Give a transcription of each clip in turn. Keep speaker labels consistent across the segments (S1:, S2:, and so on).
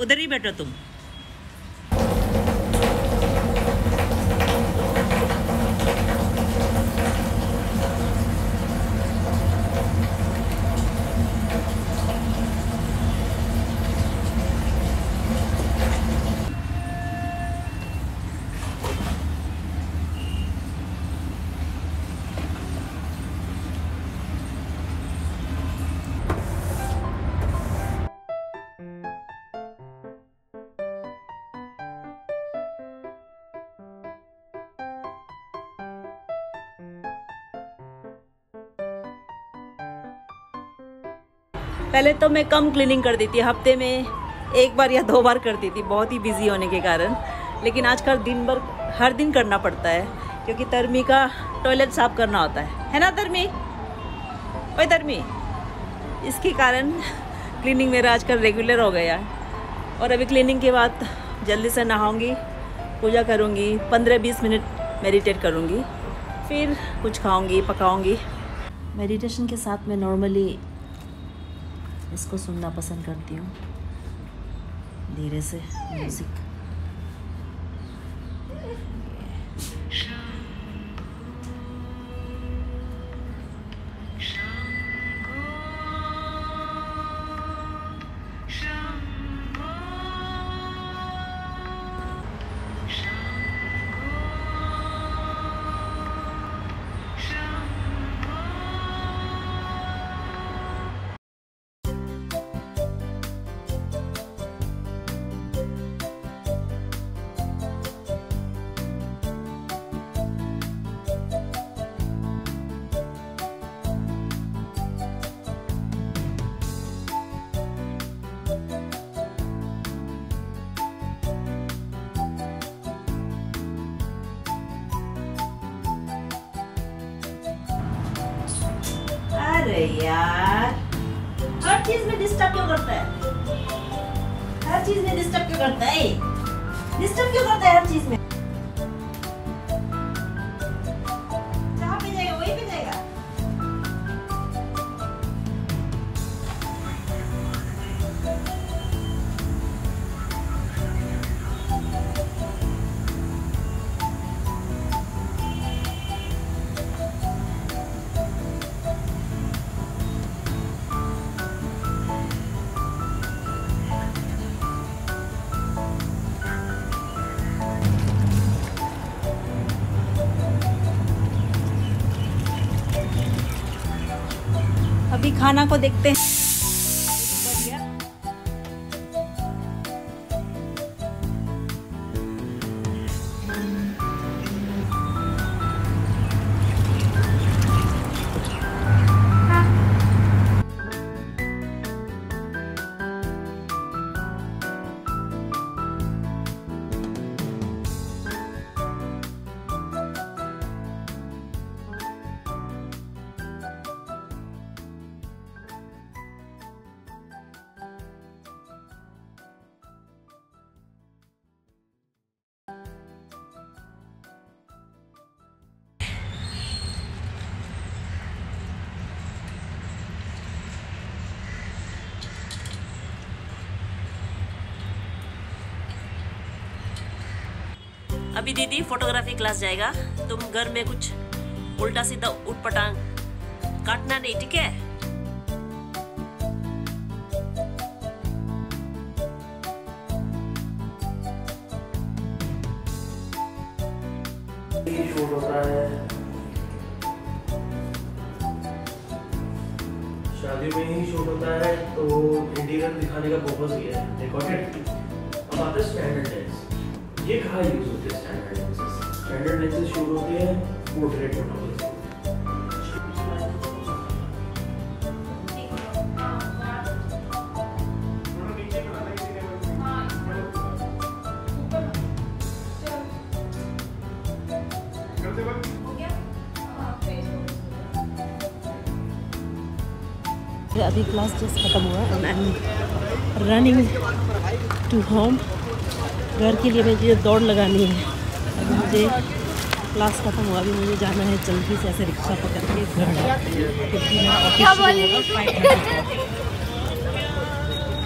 S1: उधर ही बैठो तुम। पहले तो मैं कम क्लीनिंग कर दी थी, हफ़्ते में एक बार या दो बार करती थी, बहुत ही बिज़ी होने के कारण। लेकिन आजकल दिन भर हर दिन करना पड़ता है, क्योंकि तरमी का टॉयलेट साफ़ करना होता है। है ना तरमी? ओए तरमी, इसके कारण क्लीनिंग मेरा आजकल रेगुलर हो गया है। और अभी क्लीनिंग के बाद जल्दी से नहाऊँगी, पूजा करूँगी, पंद्रह बीस मिनट मेडिटेट करूँगी, फिर कुछ खाऊँगी, पकाऊँगी। मेडिटेशन के साथ मैं नॉर्मली इसको सुनना पसंद करती हूँ। धीरे से म्यूज़िक अरे यार। हर चीज़ में डिस्टर्ब क्यों करता है? हर चीज़ में डिस्टर्ब क्यों करता है? डिस्टर्ब क्यों करता है हर चीज़ में? खाना को देखते हैं। अभी दीदी फोटोग्राफी क्लास जाएगा। तुम घर में कुछ उल्टा सीधा उठ पटांग काटना नहीं, ठीक है?
S2: है शादी में ही शूट होता है तो इंटीरियर दिखाने का पर्पज ये है रिकॉर्डेड अब आते हैं स्टैंडर्ड लेंस ये कहाँ यूज़ होते हैं? Standard lenses standard lenses shoot होते हैं पोर्ट्रेट फोटोग्राफी
S1: अभी क्लास जस्ट खत्म हुआ एंड रनिंग टू होम घर के लिए मुझे दौड़ लगानी है। अभी मुझे क्लास खत्म हुआ अभी मुझे जाना है जल्दी से ऐसे रिक्शा पकड़ के। घर क्योंकि मेरा ऑफ़िस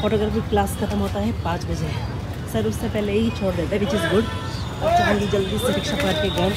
S3: फोटोग्राफी क्लास ख़त्म होता है पाँच बजे सर उससे पहले ही छोड़ देते हैं विच इज़ गुड और चलेंगे जल्दी से रिक्शा पकड़ के घर